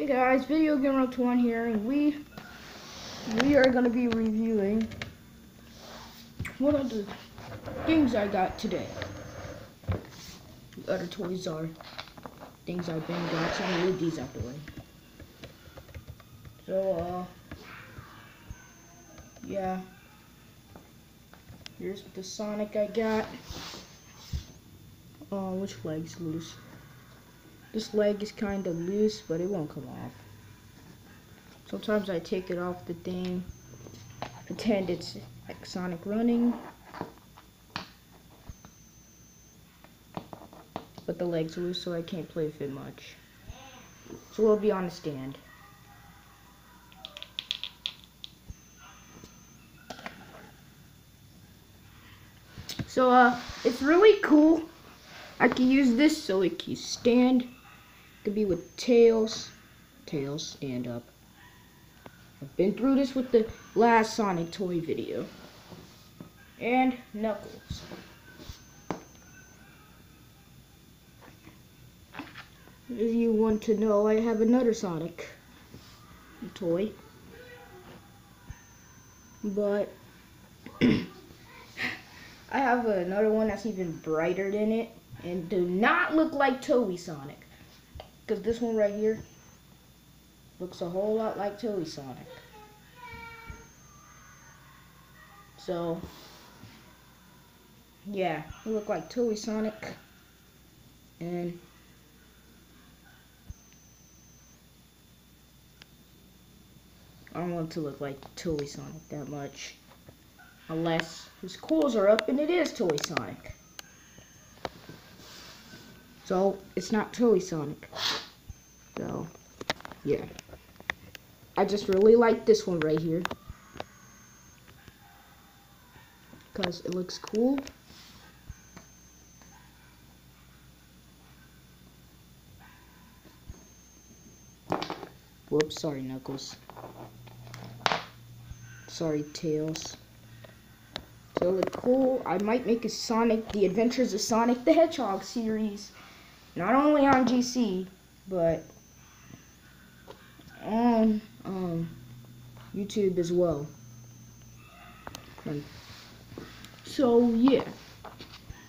Hey guys, Video Game Gamer 21 here, and we we are gonna be reviewing one of the things I got today. The other toys are things I've been got, so I'm gonna leave these out the way. So uh yeah. Here's the Sonic I got. Oh, which leg's loose? This leg is kind of loose, but it won't come off. Sometimes I take it off the thing, pretend it's like Sonic running. But the leg's loose, so I can't play with it much. So it'll be on the stand. So, uh, it's really cool. I can use this so it can stand could be with tails. Tails, stand up. I've been through this with the last Sonic toy video. And Knuckles. If you want to know, I have another Sonic toy. But I have another one that's even brighter than it and do not look like Toei Sonic. Because this one right here looks a whole lot like Toei Sonic. So, yeah, it look like Toei Sonic. And I don't want to look like Toei Sonic that much. Unless his cores are up and it is Toei Sonic. So, it's not Toei Sonic. So, yeah. I just really like this one right here. Because it looks cool. Whoops, sorry Knuckles. Sorry Tails. So look cool. I might make a Sonic, The Adventures of Sonic the Hedgehog series. Not only on GC, but on um, YouTube as well. So yeah,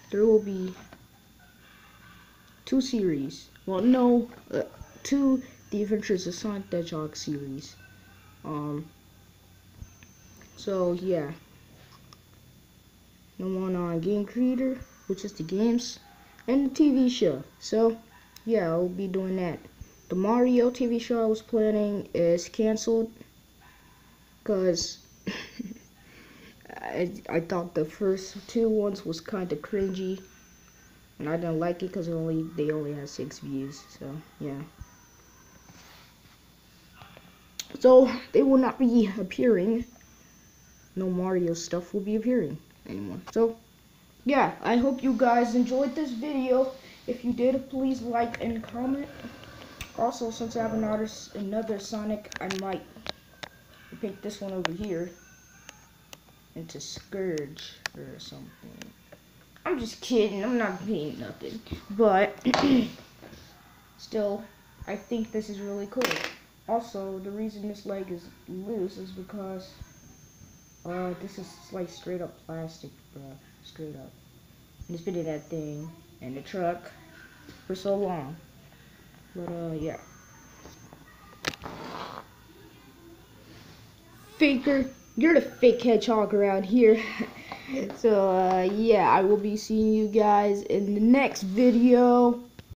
there will be two series. Well, no, uh, two The Adventures of Sonic the Hedgehog series. Um. So yeah, the one on Game Creator, which is the games, and the TV show. So yeah, I'll be doing that. The Mario TV show I was planning is canceled because I, I thought the first two ones was kind of cringy and I didn't like it because only they only had six views so yeah. So they will not be appearing. No Mario stuff will be appearing anymore. So yeah I hope you guys enjoyed this video. If you did please like and comment also, since I have another, another Sonic, I might pick this one over here into Scourge or something. I'm just kidding. I'm not being nothing. But, still, I think this is really cool. Also, the reason this leg is loose is because uh, this is like straight up plastic, bro. Straight up. And it's been in that thing in the truck for so long. But, uh, yeah. Faker, you're the fake hedgehog around here. so, uh, yeah, I will be seeing you guys in the next video.